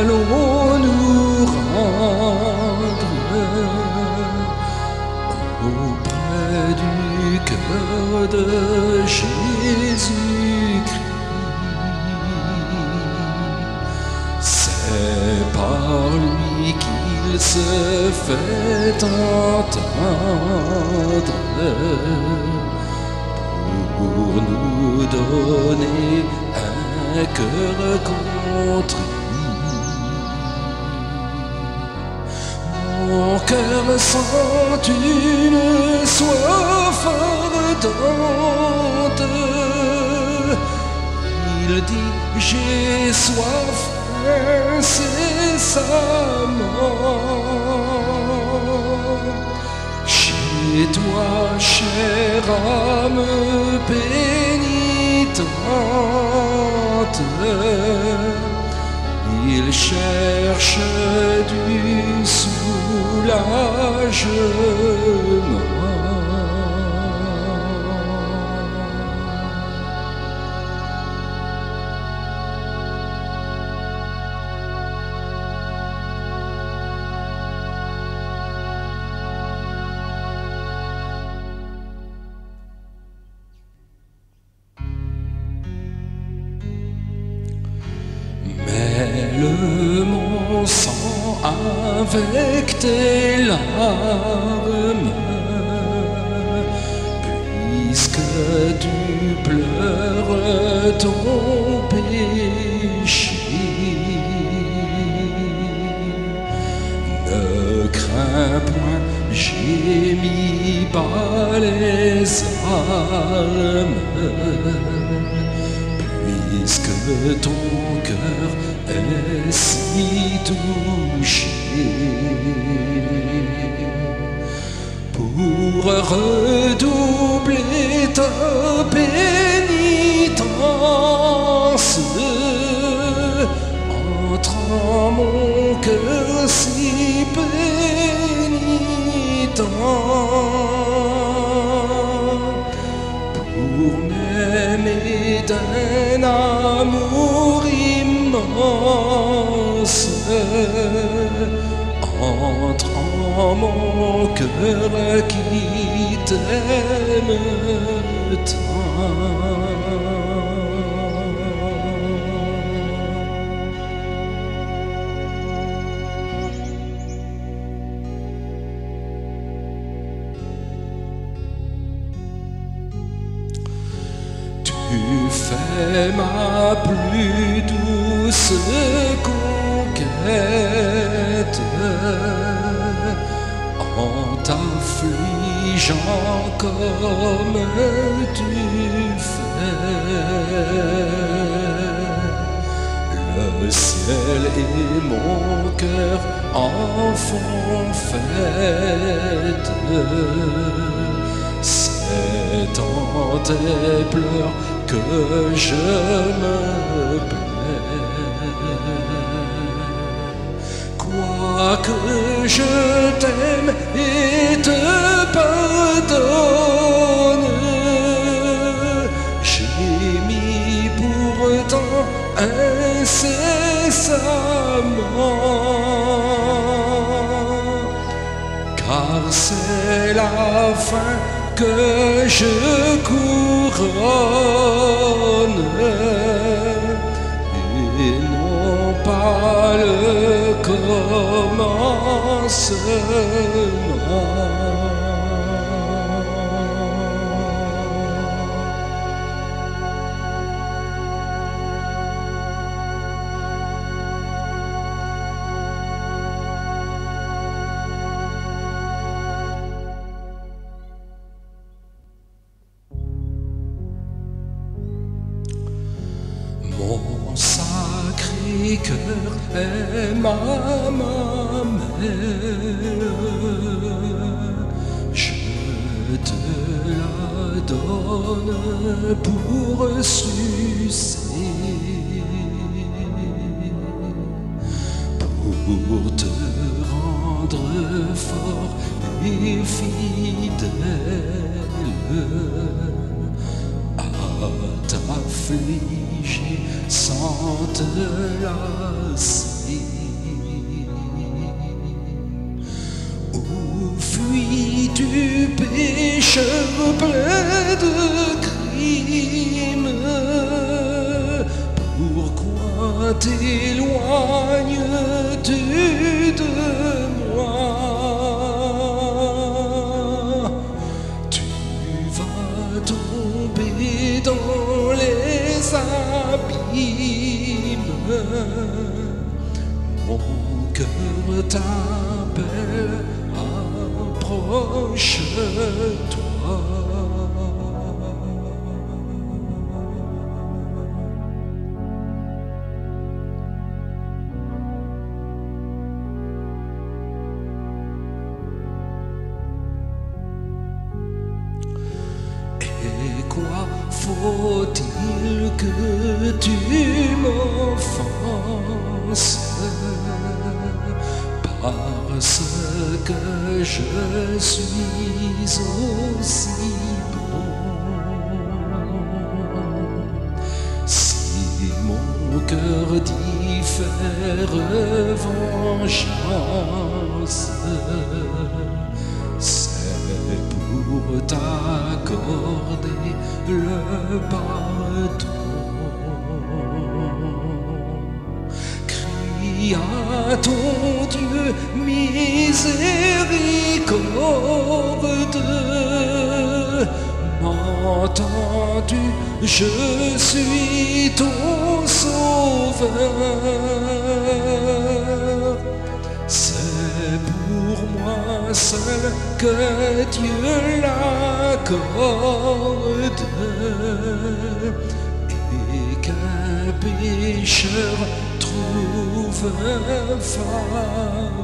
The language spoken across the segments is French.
Allons nous rendre auprès du cœur de Jésus-Christ. C'est par lui qu'il se fait entendre pour nous donner un contrit. Mon cœur sent une soif ardente. Il dit j'ai soif incessamment. Chez toi, chère âme pénitente, il cherche du soulagement. Avec tes larmes, puisque tu pleures ton péché. Ne crains point, j'ai mis bas les armes puisque ton cœur est si touché. Pour redoubler ta pénitence, entre en mon cœur si pénitent pour m'aimer d'un amour immense. Mon cœur qui t'aime tant. Tu fais ma plus douce conquête t'affligeant comme tu fais. Le ciel et mon cœur en font fête. C'est en tes pleurs que je me plais. Quoique je t'aime et te pardonne, j'ai mis pourtant incessamment. Car c'est la fin que je couronne. Et non pas le commencement. Est ma je te la donne pour sucer, pour te rendre fort et fidèle affligé sans te. Où fuis-tu, pécheur plein de crimes Pourquoi t'éloignes-tu de moi? Tu vas tomber dans Mon cœur t'appelle, approche-toi. Et quoi faut-il que tu m'offenses parce que je suis aussi bon. Si mon cœur dit faire vengeance c'est pour t'accorder le pardon. Crie à ton Dieu miséricorde. M'entends-tu, je suis ton sauveur. C'est pour moi seul que Dieu l'accorde et qu'un pécheur trouve faveur.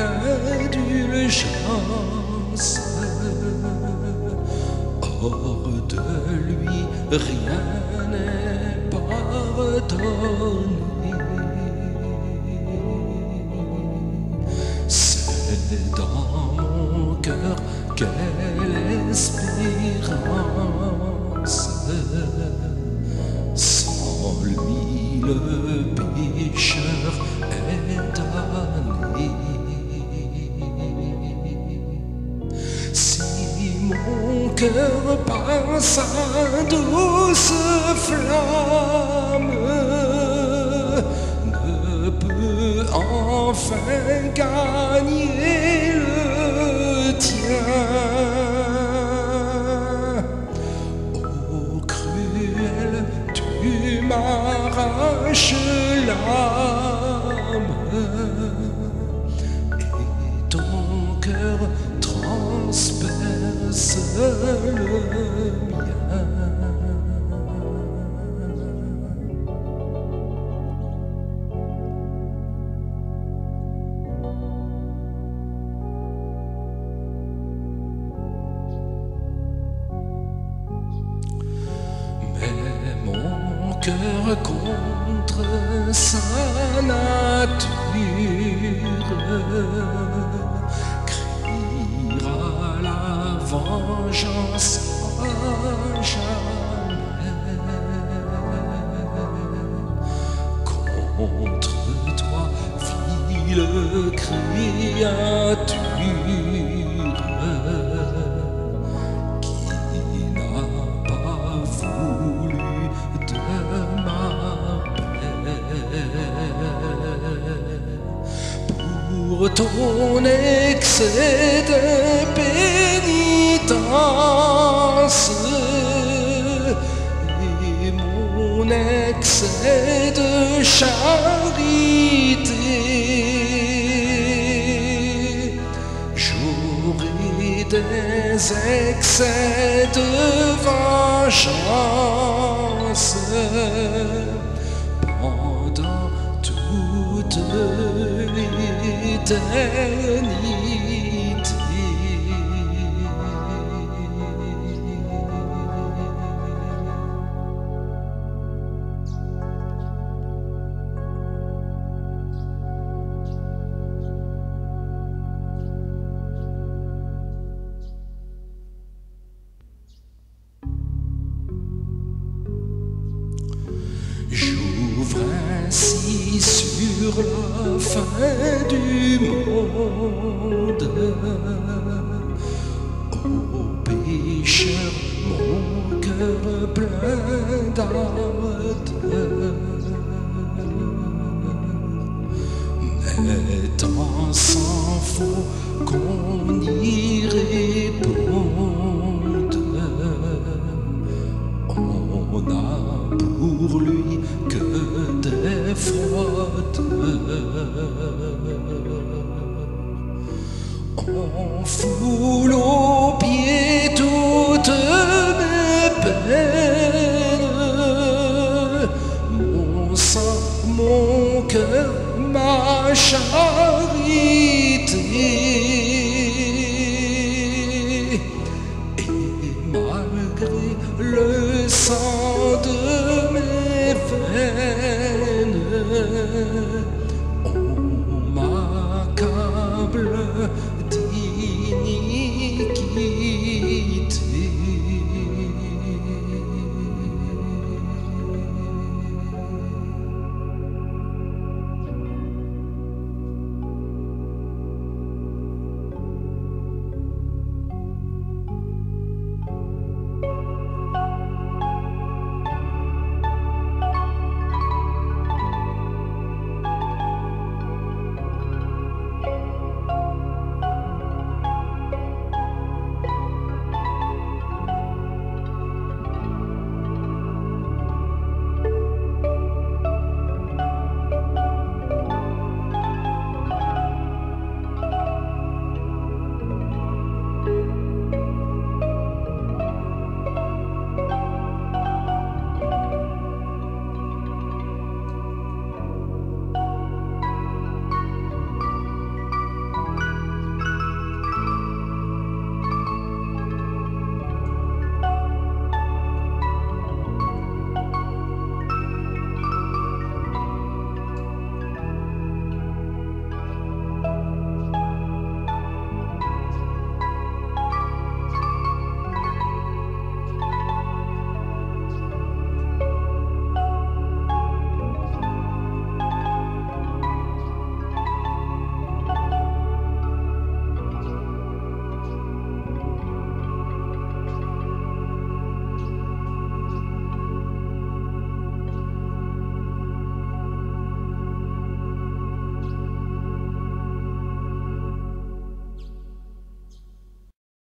Indulgence. Hors de lui, rien n'est pardonné. C'est dans mon cœur quelle espérance. Sans lui, le pécheur est cœur par sa douce flamme. Ne peut enfin gagner contre sa nature criera la vengeance à jamais. Contre toi, vile créature excès de pénitence et mon excès de charité. J'aurai des excès de vengeance pendant toute J'ouvre la fin du monde. Ô pécheur, mon cœur plein. On foule aux pieds toutes mes peines. Mon sang, mon cœur, ma charité.